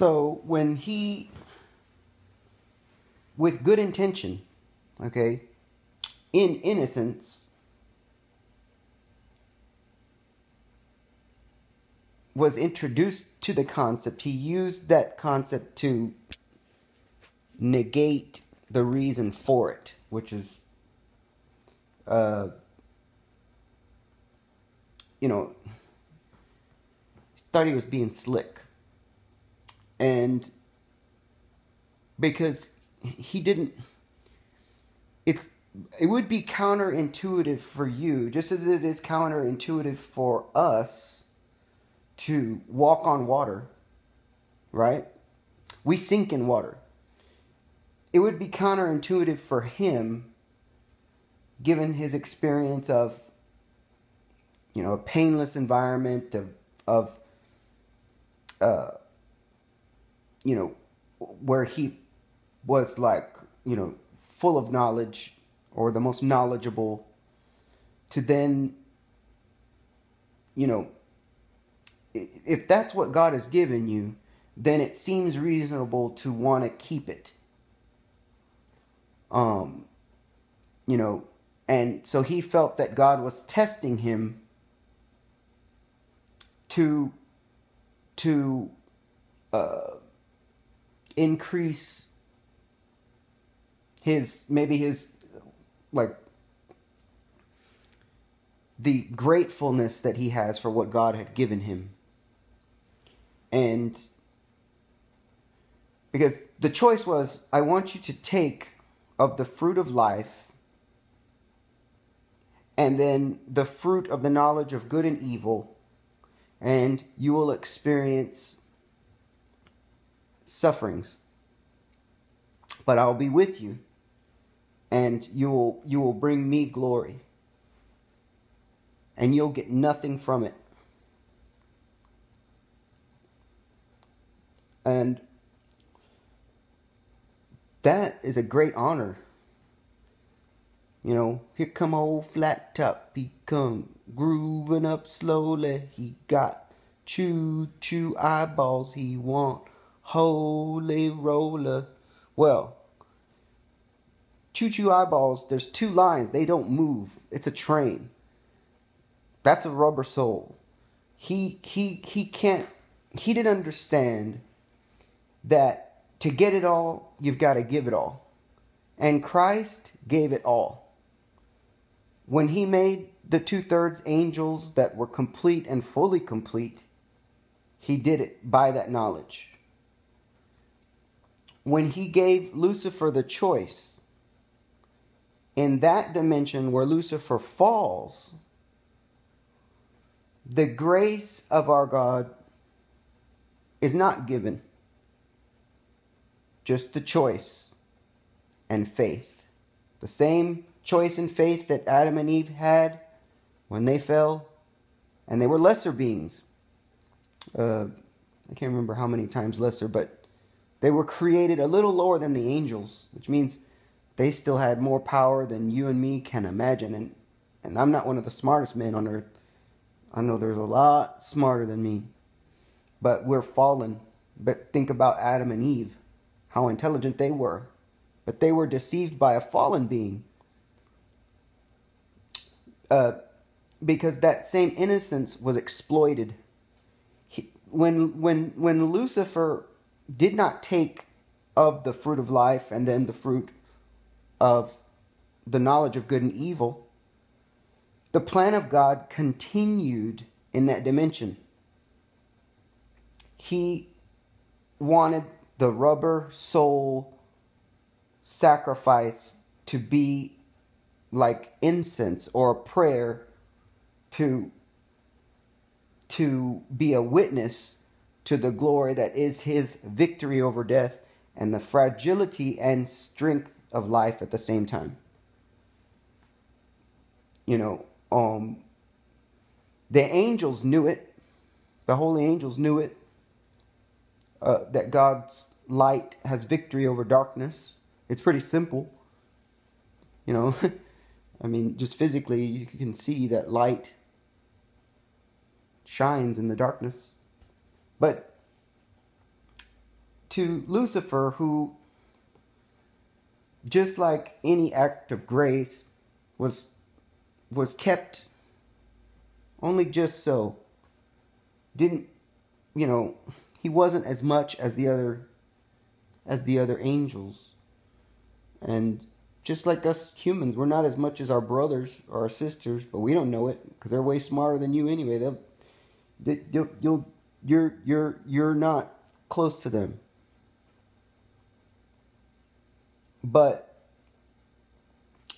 So when he, with good intention, okay, in innocence, was introduced to the concept, he used that concept to negate the reason for it, which is, uh, you know, thought he was being slick. And because he didn't, it's, it would be counterintuitive for you, just as it is counterintuitive for us to walk on water, right? We sink in water. It would be counterintuitive for him, given his experience of, you know, a painless environment, of, of uh, you know, where he was like, you know, full of knowledge or the most knowledgeable, to then, you know, if that's what God has given you, then it seems reasonable to want to keep it. Um, you know, and so he felt that God was testing him to to uh, increase his maybe his like the gratefulness that he has for what God had given him. And because the choice was I want you to take of the fruit of life and then the fruit of the knowledge of good and evil, and you will experience sufferings. But I'll be with you, and you will you will bring me glory. And you'll get nothing from it. And that is a great honor. You know, here come old flat top. He come grooving up slowly. He got choo choo eyeballs. He want holy roller. Well, choo choo eyeballs. There's two lines. They don't move. It's a train. That's a rubber soul. He he he can't. He didn't understand that to get it all, you've got to give it all. And Christ gave it all. When he made the two thirds angels that were complete and fully complete, he did it by that knowledge. When he gave Lucifer the choice, in that dimension where Lucifer falls, the grace of our God is not given just the choice and faith. The same choice and faith that Adam and Eve had when they fell, and they were lesser beings. Uh, I can't remember how many times lesser, but they were created a little lower than the angels, which means they still had more power than you and me can imagine. And, and I'm not one of the smartest men on earth. I know there's a lot smarter than me. But we're fallen. But think about Adam and Eve how intelligent they were, but they were deceived by a fallen being. Uh, because that same innocence was exploited. He, when, when, when Lucifer did not take of the fruit of life and then the fruit of the knowledge of good and evil, the plan of God continued in that dimension. He wanted the rubber soul sacrifice to be like incense or a prayer to to be a witness to the glory that is his victory over death and the fragility and strength of life at the same time you know um the angels knew it the holy angels knew it uh, that God's light has victory over darkness. It's pretty simple. You know, I mean, just physically, you can see that light shines in the darkness. But to Lucifer, who, just like any act of grace, was was kept only just so. Didn't you know? He wasn't as much as the other as the other angels, and just like us humans, we're not as much as our brothers or our sisters, but we don't know it because they're way smarter than you anyway. They'll, they, you'll, you'll, you're, you're, you're not close to them. But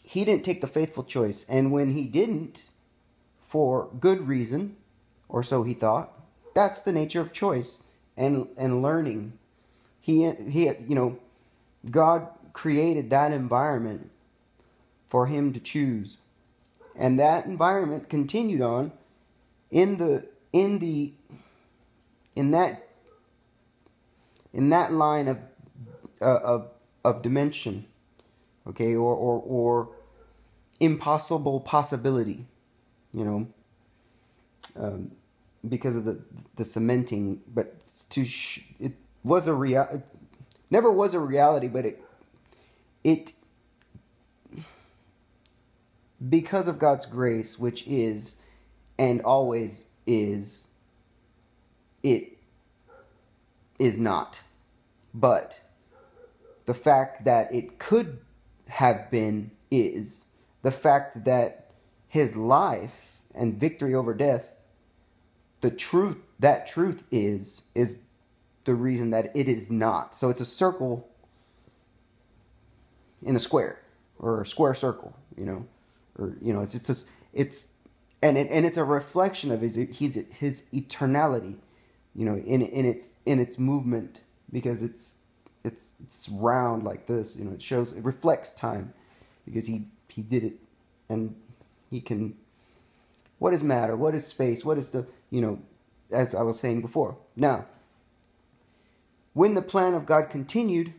he didn't take the faithful choice, and when he didn't, for good reason, or so he thought, that's the nature of choice and and learning. He he, you know, God created that environment for him to choose. And that environment continued on in the in the in that in that line of uh, of of dimension okay or or or impossible possibility you know um, because of the the cementing but sh- it was a real never was a reality but it it because of God's grace, which is and always is, it is not. But the fact that it could have been is. The fact that his life and victory over death, the truth, that truth is, is the reason that it is not. So it's a circle in a square or a square circle, you know, or you know, it's it's just, it's and it, and it's a reflection of his his his eternality, you know, in in its in its movement because it's it's it's round like this, you know, it shows it reflects time because he he did it and he can what is matter what is space what is the you know as i was saying before now when the plan of god continued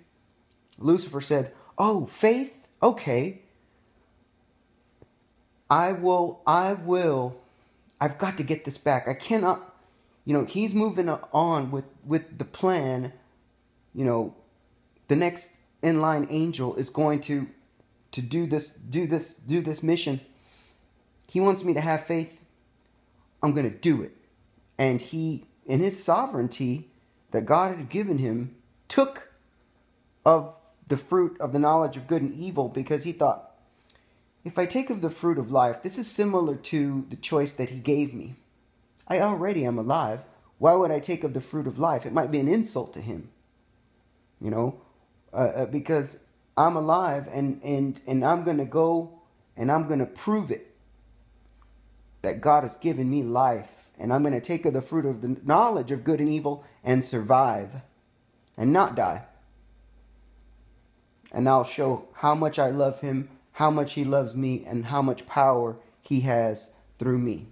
lucifer said Oh, faith? Okay. I will, I will, I've got to get this back. I cannot, you know, he's moving on with, with the plan. You know, the next in line angel is going to, to do this, do this, do this mission. He wants me to have faith. I'm going to do it. And he, in his sovereignty that God had given him, took of the fruit of the knowledge of good and evil because he thought, if I take of the fruit of life, this is similar to the choice that he gave me. I already am alive. Why would I take of the fruit of life? It might be an insult to him, you know, uh, uh, because I'm alive and, and, and I'm going to go and I'm going to prove it that God has given me life. And I'm going to take of the fruit of the knowledge of good and evil and survive and not die and I'll show how much I love him, how much he loves me, and how much power he has through me.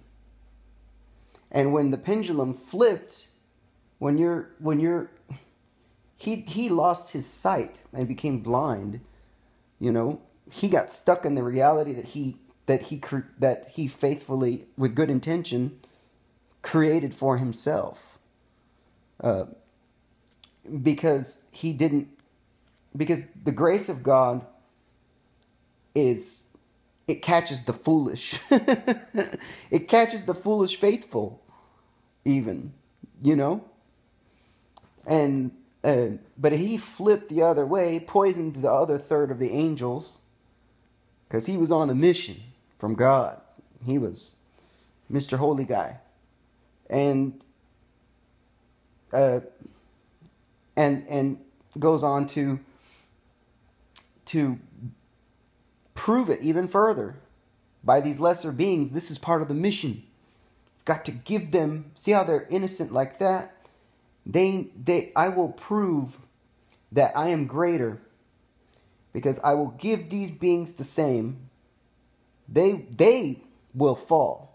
And when the pendulum flipped, when you're when you're he he lost his sight and became blind, you know, he got stuck in the reality that he that he that he faithfully with good intention created for himself. Uh, because he didn't because the grace of God is it catches the foolish. it catches the foolish faithful even, you know? And uh, but he flipped the other way, poisoned the other third of the angels cuz he was on a mission from God. He was Mr. Holy Guy. And uh, and and goes on to to prove it even further by these lesser beings. This is part of the mission. got to give them, see how they're innocent like that? They, they, I will prove that I am greater because I will give these beings the same. They, they will fall.